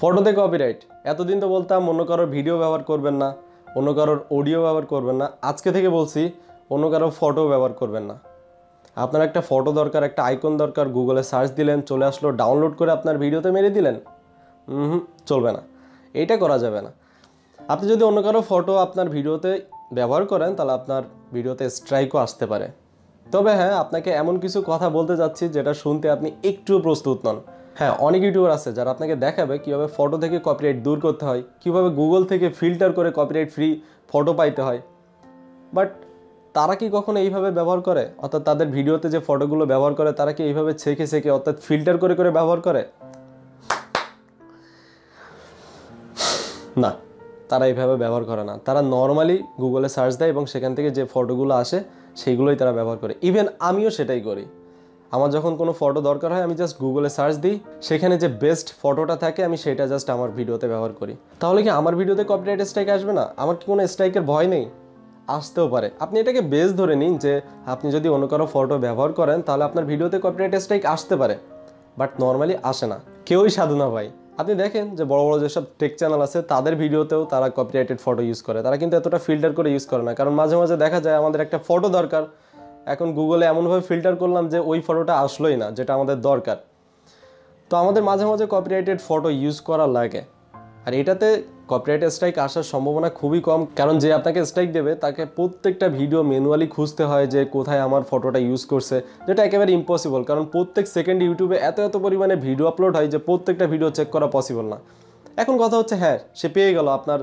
ফটোতে কপিরাইট এতদিন তো বলতাম অন্য কারোর ভিডিও ব্যবহার করবেন না, অন্য কারোর অডিও ব্যবহার করবেন না। আজকে থেকে বলছি, অন্য কারোর ফটো ব্যবহার করবেন না। আপনার একটা ফটো দরকার, একটা আইকন দরকার গুগলে সার্চ দিলেন, চলে আসলো ডাউনলোড করে আপনার ভিডিওতে মেরে দিলেন। হুম, চলবে না। এইটা করা যাবে না। আপনি যদি অন্য কারও ফটো আপনার ভিডিওতে ব্যবহার করেন, তাহলে আপনার ভিডিওতে স্ট্রাইকও আসতে পারে। তবে হ্যাঁ আপনাকে এমন কিছু কথা বলতে যাচ্ছি, যেটা শুনতে আপনি একটুও প্রস্তুত নন। হ্যাঁ অনেক ইউটিউবার আছে যারা আপনাকে দেখাবে কীভাবে ফটো থেকে কপিরাইট দূর করতে হয়, কীভাবে গুগল থেকে ফিল্টার করে কপিরাইট ফ্রি ফটো পাইতে হয়। বাট তারা কি কখনো এইভাবে ব্যবহার করে? অর্থাৎ তাদের ভিডিওতে যে ফটোগুলো ব্যবহার করে, তারা কি এইভাবে ছেঁকে ছেঁকে অর্থাৎ ফিল্টার করে করে ব্যবহার করে? না, তারা এইভাবে ব্যবহার করে না। তারা নর্মালি গুগলে সার্চ দেয় এবং সেখান থেকে যে ফটোগুলো আসে, সেইগুলোই তারা ব্যবহার করে। ইভেন আমিও সেটাই করি। আমার যখন কোনো ফটো দরকার হয়, আমি জাস্ট গুগলে সার্চ দিই। সেখানে যে বেস্ট ফটোটা থাকে, আমি সেটা জাস্ট আমার ভিডিওতে ব্যবহার করি। তাহলে কি আমার ভিডিওতে কপিরাইট স্ট্রাইক আসবে না? আমার কি কোনো স্ট্রাইকের ভয় নেই? আসতেও পারে। আপনি এটাকে বেস ধরে নিন যে, আপনি যদি অন্য কারও ফটো ব্যবহার করেন, তাহলে আপনার ভিডিওতে কপিরাইট স্ট্রাইক আসতে পারে। বাট নর্মালি আসে না। কেউই সাধু না ভাই। আপনি দেখেন যে, বড় বড় যেসব টেক চ্যানেল আছে, তাদের ভিডিওতেও তারা কপিরাইটেড ফটো ইউজ করে। তারা কিন্তু এতটা ফিল্টার করে ইউজ করে না। কারণ মাঝে মাঝে দেখা যায়, আমাদের একটা ফটো দরকার। এখন গুগলে এমনভাবে ফিল্টার করলাম যে ওই ফটোটা আসলোই না, যেটা আমাদের দরকার। তো আমাদের মাঝে মাঝে কপিরাইটেড ফটো ইউজ করা লাগে। আর এটাতে কপিরাইট স্ট্রাইক আসার সম্ভাবনা খুবই কম, কারণ যে আপনাকে স্ট্রাইক দেবে, তাকে প্রত্যেকটা ভিডিও ম্যানুয়ালি খুঁজতে হয় যে কোথায় আমার ফটোটা ইউজ করছে, যেটা একেবারে ইম্পসিবল কারণ প্রত্যেক সেকেন্ড ইউটিউবে এত এত পরিমাণে ভিডিও আপলোড হয় যে প্রত্যেকটা ভিডিও চেক করা পসিবল না। এখন কথা হচ্ছে হ্যাঁ সে পেয়ে গেল, আপনার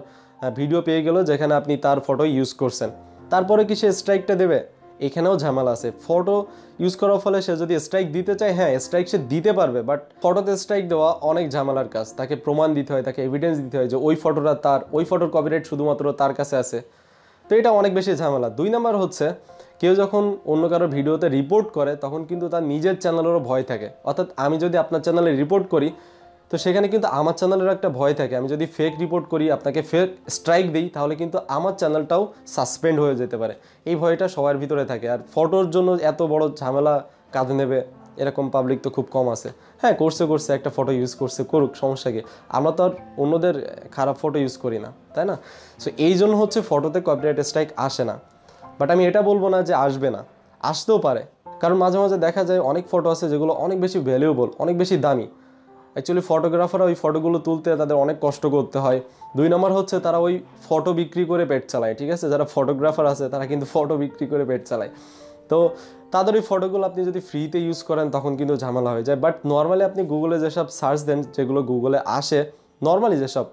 ভিডিও পেয়ে গেল, যেখানে আপনি তার ফটো ইউজ করছেন। তারপরে কি সে স্ট্রাইকটা দেবে? এখানেও ঝামেলা আছে। ফটো ইউজ করার ফলে সে যদি স্ট্রাইক দিতে চায় হ্যাঁ স্ট্রাইক সে দিতে পারবে বাট ফটোতে স্ট্রাইক দেওয়া অনেক ঝামেলার কাজ। তাকে প্রমাণ দিতে হয়, তাকে এভিডেন্স দিতে হয় যে ওই ফটোটা তার, ওই ফটোর কপিরাইট শুধুমাত্র তার কাছে আছে। তো এটা অনেক বেশি ঝামেলা। দুই নাম্বার হচ্ছে, কেউ যখন অন্য কারও ভিডিওতে রিপোর্ট করে, তখন কিন্তু তার নিজের চ্যানেলেরও ভয় থাকে। অর্থাৎ আমি যদি আপনার চ্যানেলে রিপোর্ট করি তো সেখানে কিন্তু আমার চ্যানেলের একটা ভয় থাকে। আমি যদি ফেক রিপোর্ট করি, আপনাকে ফেক স্ট্রাইক দিই, তাহলে কিন্তু আমার চ্যানেলটাও সাসপেন্ড হয়ে যেতে পারে। এই ভয়টা সবার ভিতরে থাকে। আর ফটোর জন্য এত বড় ঝামেলা কাঁধে নেবে, এরকম পাবলিক তো খুব কম আছে। হ্যাঁ করছে করছে, একটা ফটো ইউজ করছে, করুক সমস্যাকে আমরা তো আর অন্যদের খারাপ ফটো ইউজ করি না, তাই না? সো এই জন্য হচ্ছে ফটোতে কপিরাইট স্ট্রাইক আসে না। বাট আমি এটা বলব না যে আসবে না। আসতেও পারে। কারণ মাঝে মাঝে দেখা যায় অনেক ফটো আছে যেগুলো অনেক বেশি ভ্যালুয়েবল অনেক বেশি দামি। অ্যাকচুয়ালি ফটোগ্রাফাররা ওই ফটোগুলো তুলতে তাদের অনেক কষ্ট করতে হয়। দুই নম্বর হচ্ছে তারা ওই ফটো বিক্রি করে পেট চালায়, ঠিক আছে? যারা ফটোগ্রাফার আছে, তারা কিন্তু ফটো বিক্রি করে পেট চালায়। তো তাদের ওই ফটোগুলো আপনি যদি ফ্রিতে ইউজ করেন, তখন কিন্তু ঝামেলা হয়ে যায়। বাট নর্মালি আপনি গুগলে যেসব সার্চ দেন, যেগুলো গুগলে আসে নর্মালি যেসব,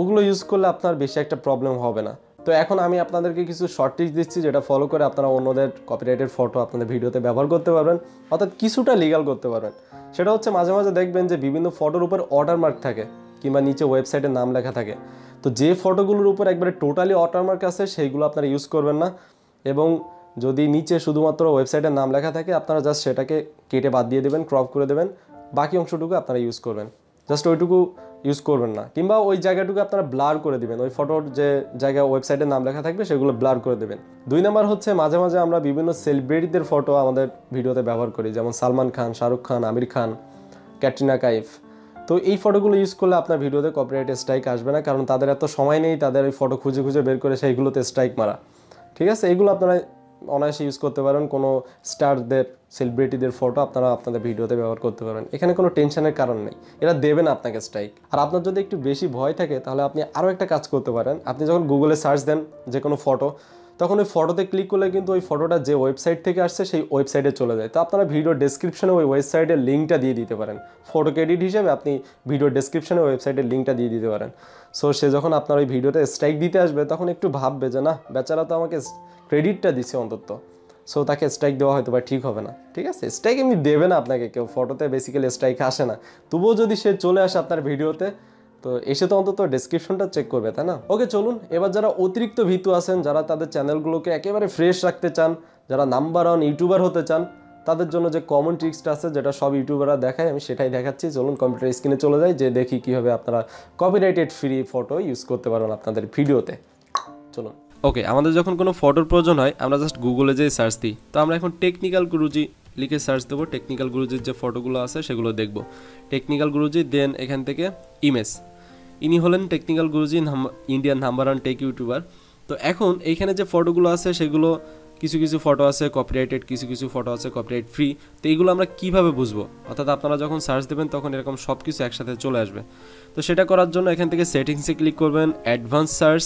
ওগুলো ইউজ করলে আপনার বেশি একটা প্রবলেম হবে না। তো এখন আমি আপনাদেরকে কিছু শর্ট টিপস দিচ্ছি, যেটা ফলো করে আপনারা অন্যদের কপিরাইটের ফটো আপনাদের ভিডিওতে ব্যবহার করতে পারবেন, অর্থাৎ কিছুটা লিগাল করতে পারবেন। সেটা হচ্ছে মাঝে মাঝে দেখবেন যে বিভিন্ন ফটোর উপর ওয়াটারমার্ক থাকে, কিংবা নিচে ওয়েবসাইটের নাম লেখা থাকে। তো যে ফটোগুলোর উপর একবারে টোটালি ওয়াটারমার্ক আছে, সেইগুলো আপনারা ইউজ করবেন না। এবং যদি নিচে শুধুমাত্র ওয়েবসাইটের নাম লেখা থাকে, আপনারা জাস্ট সেটাকে কেটে বাদ দিয়ে দেবেন ক্রপ করে দেবেন, বাকি অংশটুকু আপনারা ইউজ করবেন। জাস্ট ওইটুকু ইউজ করবেন না। কিংবা ওই জায়গাটুকু আপনারা ব্লার করে দিবেন। ওই ফটোর যে জায়গা ওয়েবসাইটের নাম লেখা থাকবে, সেগুলো ব্লার করে দেবেন। দুই নাম্বার হচ্ছে, মাঝে মাঝে আমরা বিভিন্ন সেলিব্রিটিদের ফটো আমাদের ভিডিওতে ব্যবহার করি, যেমন সালমান খান, শাহরুখ খান, আমির খান, ক্যাটরিনা কাইফ। তো এই ফটোগুলো ইউজ করলে আপনার ভিডিওতে কপিরাইট স্ট্রাইক আসবে না, কারণ তাদের এত সময় নেই, তাদের ওই ফটো খুঁজে খুঁজে বের করে সেইগুলোতে স্ট্রাইক মারা। ঠিক আছে? এইগুলো আপনারা অনায়াসে ইউজ করতে পারেন। কোনো স্টারদের সেলিব্রিটিদের ফটো আপনারা আপনাদের ভিডিওতে ব্যবহার করতে পারেন। এখানে কোনো টেনশনের কারণ নেই। এরা দেবেন আপনাকে স্ট্রাইক আর আপনার যদি একটু বেশি ভয় থাকে, তাহলে আপনি আরও একটা কাজ করতে পারেন। আপনি যখন গুগলে সার্চ দেন যে কোনো ফটো তখন ওই ফটোতে ক্লিক করলে কিন্তু ওই ফটোটা যে ওয়েবসাইট থেকে আসছে সেই ওয়েবসাইটে চলে যায়। তো আপনারা ভিডিও ডেসক্রিপশনে ওই ওয়েবসাইটের লিঙ্কটা দিয়ে দিতে পারেন। ফটো ক্রেডিট হিসেবে আপনি ভিডিও ডেসক্রিপশনে ওয়েবসাইটের লিঙ্কটা দিয়ে দিতে পারেন। সো সে যখন আপনার ওই ভিডিওতে স্ট্রাইক দিতে আসবে, তখন একটু ভাববে যে না বেচারা তো আমাকে ক্রেডিটটা দিছে অন্তত। সো তাকে স্ট্রাইক দেওয়া হয়তো বা ঠিক হবে না। ঠিক আছে? স্ট্রাইক এমনি দেবে না আপনাকে কেউ। ফটোতে বেসিক্যালি স্ট্রাইক আসে না। তবুও যদি সে চলে আসে আপনার ভিডিওতে তো এসে তো অন্তত ডেসক্রিপশনটা চেক করবে, তাই না? ওকে চলুন, এবার যারা অতিরিক্ত ভীতু আছেন, যারা তাদের চ্যানেলগুলোকে একেবারে ফ্রেশ রাখতে চান, যারা নাম্বার ওয়ান ইউটিউবার হতে চান, তাদের জন্য যে কমন ট্রিক্সটা আছে, যেটা সব ইউটিউবাররা দেখায়, আমি সেটাই দেখাচ্ছি। চলুন কম্পিউটার স্ক্রিনে চলে যাই যে দেখি কীভাবে আপনারা কপিরাইটেড ফ্রি ফটো ইউজ করতে পারবেন আপনাদের ভিডিওতে চলুন। ওকে আমাদের যখন কোনো ফটোর প্রয়োজন হয়, আমরা জাস্ট গুগলে যেয়ে সার্চ দিই। তো আমরা এখন টেকনিক্যাল গুরুজি লিখে সার্চ দেবো। টেকনিক্যাল গুরুজির যে ফটোগুলো আছে, সেগুলো দেখব। টেকনিক্যাল গুরুজি দেন এখান থেকে ইমেজ ইনি হলেন Technical Guruji Indian number one tech YouTuber তো এখন এইখানে যে ফটোগুলো আছে, সেগুলো কিছু কিছু ফটো আছে কপিরাইটেড কিছু কিছু ফটো আছে কপিরাইট ফ্রি তো এইগুলো আমরা কীভাবে বুঝব? অর্থাৎ আপনারা যখন সার্চ দেবেন, তখন এরকম সব কিছু একসাথে চলে আসবে। তো সেটা করার জন্য এখান থেকে সেটিংসে ক্লিক করবেন অ্যাডভান্স সার্চ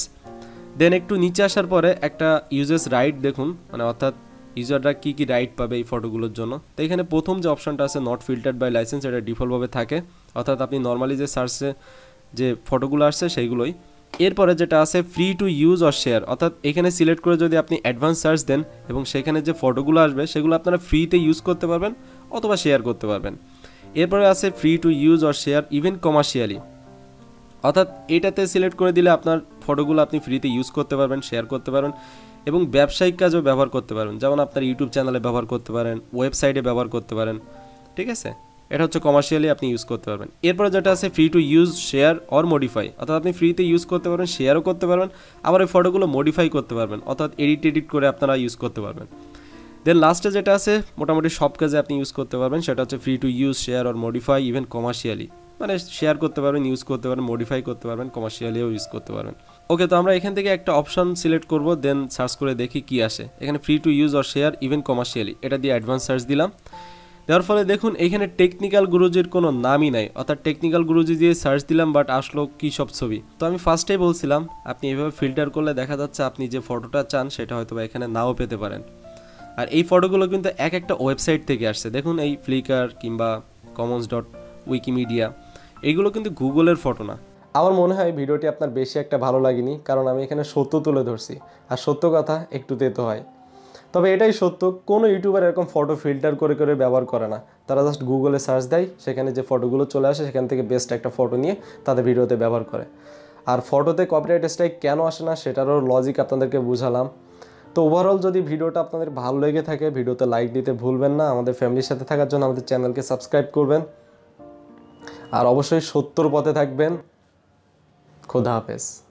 দেন একটু নিচে আসার পরে একটা ইউজেস রাইট দেখুন। মানে অর্থাৎ ইউজাররা কী কী রাইট পাবে এই ফটোগুলোর জন্য। তো এখানে প্রথম যে অপশনটা আছে নট ফিল্টার্ড বাই লাইসেন্স এটা ডিফল্টভাবে থাকে। অর্থাৎ আপনি নর্মালি যে সার্চে যে ফটোগুলো আসছে সেইগুলোই। এরপরে যেটা আছে free to use or share অর্থাৎ এখানে সিলেক্ট করে যদি আপনি অ্যাডভান্স সার্চ দেন এবং সেখানে যে ফটোগুলো আসবে, সেগুলো আপনারা ফ্রিতে ইউজ করতে পারবেন অথবা শেয়ার করতে পারবেন। এরপরে আছে free to use or share even commercially অর্থাৎ এটাতে সিলেক্ট করে দিলে আপনার ফটোগুলো আপনি ফ্রিতে ইউজ করতে পারবেন শেয়ার করতে পারবেন এবং ব্যবসায়িক কাজেও ব্যবহার করতে পারবেন। যেমন আপনার ইউটিউব চ্যানেলে ব্যবহার করতে পারেন ওয়েবসাইটে ব্যবহার করতে পারেন, ঠিক আছে? এটা হচ্ছে কমার্শিয়ালি আপনি ইউজ করতে পারবেন। এরপরে যেটা আছে free to use share or modify অর্থাৎ আপনি ফ্রিতে ইউজ করতে পারবেন শেয়ারও করতে পারবেন, আবার ওই ফটোগুলো মডিফাই করতে পারবেন। অর্থাৎ এডিট এডিট করে আপনারা ইউজ করতে পারবেন। দেন লাস্টে যেটা আছে, মোটামুটি সব কাজে আপনি ইউজ করতে পারবেন, সেটা হচ্ছে free to use share or modify even commercially মানে শেয়ার করতে পারবেন ইউজ করতে পারবেন মডিফাই করতে পারবেন কমার্শিয়ালিও ইউজ করতে পারবেন। ওকে তো আমরা এখান থেকে একটা অপশন সিলেক্ট করব দেন সার্চ করে দেখি কি আসে। এখানে free to use or share even commercially এটা দিয়ে অ্যাডভান্স সার্চ দিলাম। দেওয়ার ফলে দেখুন, এখানে টেকনিক্যাল গুরুজির কোনো নামই নাই। অর্থাৎ টেকনিক্যাল গুরুজি দিয়ে সার্চ দিলাম বাট আসলো কী সব ছবি? তো আমি ফার্স্টেই বলছিলাম, আপনি এভাবে ফিল্টার করলে দেখা যাচ্ছে আপনি যে ফটোটা চান, সেটা হয়তো বা এখানে নাও পেতে পারেন। আর এই ফটোগুলো কিন্তু এক একটা ওয়েবসাইট থেকে আসছে। দেখুন এই ফ্লিকার কিংবা কমন্স ডট উইকিমিডিয়া এইগুলো কিন্তু গুগলের ফটো না। আমার মনে হয় ভিডিওটি আপনার বেশি একটা ভালো লাগেনি, কারণ আমি এখানে সত্য তুলে ধরছি। আর সত্য কথা একটু তেতো হয়। তবে এটাই সত্য, কোনো ইউটিউবার এরকম ফটো ফিল্টার করে করে ব্যবহার করে না। তারা জাস্ট গুগলে সার্চ দেয়, সেখানে যে ফটোগুলো চলে আসে, সেখান থেকে বেস্ট একটা ফটো নিয়ে তাদের ভিডিওতে ব্যবহার করে। আর ফটোতে কপিরাইট স্ট্রাইক কেন আসে না, সেটারও লজিক আপনাদেরকে বুঝালাম। তো ওভারঅল যদি ভিডিওটা আপনাদের ভালো লেগে থাকে, ভিডিওতে লাইক দিতে ভুলবেন না, আমাদের ফ্যামিলির সাথে থাকার জন্য আমাদের চ্যানেলকে সাবস্ক্রাইব করবেন। আর অবশ্যই সত্যর পথে থাকবেন। খোদা হাফেজ।